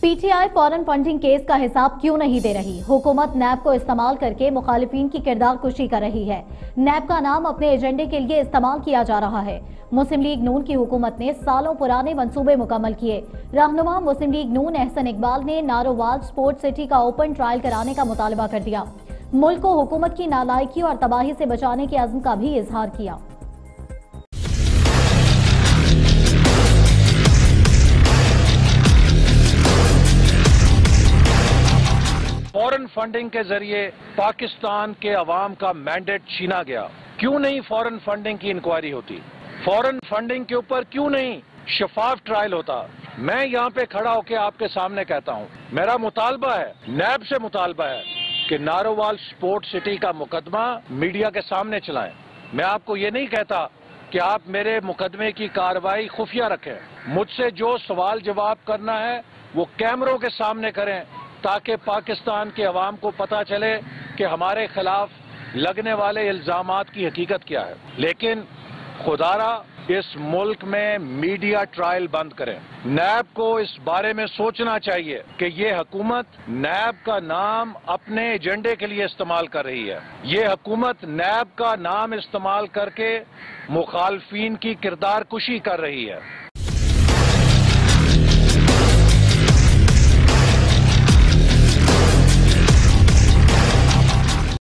P T I foreign funding case کا حساب کیوں نہیں دے رہی؟ حکومت نیب کو استعمال کر کے مخالفین کی کردار کشی کر رہی ہے۔ نیب کا نام اپنے ایجنڈے کے لیے استعمال کیا جا رہا ہے۔ مسلم لیگ نون کی حکومت نے سالوں پرانے منصوبے مکمل کیے۔ رہنما مسلم لیگ نون احسن اقبال نے نارووال سپورٹ سٹی کا اوپن ٹرائل کرانے کا مطالبہ کر دیا۔ ملک کو حکومت کی نالائکی اور تباہی سے بچانے کے عزم کا بھی اظہار کیا۔ فورن فنڈنگ کے ذریعے پاکستان کے عوام کا مینڈیٹ چھینا گیا۔ کیوں نہیں فورن فنڈنگ کی انکوائری ہوتی؟ فورن فنڈنگ کے اوپر کیوں نہیں شفاف ٹرائل ہوتا؟ میں یہاں پہ کھڑا ہو کے آپ کے سامنے کہتا ہوں۔ میرا مطالبہ ہے، نیب سے مطالبہ ہے کہ نارووال سپورٹ سٹی کا مقدمہ میڈیا کے سامنے چلائیں۔ میں آپ کو یہ نہیں کہتا کہ آپ میرے مقدمے کی کاروائی خفیہ رکھیں۔ مجھ سے جو سوال جواب کرنا ہے، وہ کیمروں کے سامنے کریں۔ تاکہ پاکستان کے عوام کو پتا چلے کہ ہمارے خلاف لگنے والے الزامات کی حقیقت کیا ہے۔ لیکن خدارہ اس ملک میں میڈیا ٹرائل بند کریں۔ نیب کو اس بارے میں سوچنا چاہیے کہ یہ حکومت نیب کا نام اپنے ایجنڈے کے لیے استعمال کر رہی ہے۔ یہ حکومت نیب کا نام استعمال کر کے مخالفین کی کردار کشی کر رہی ہے۔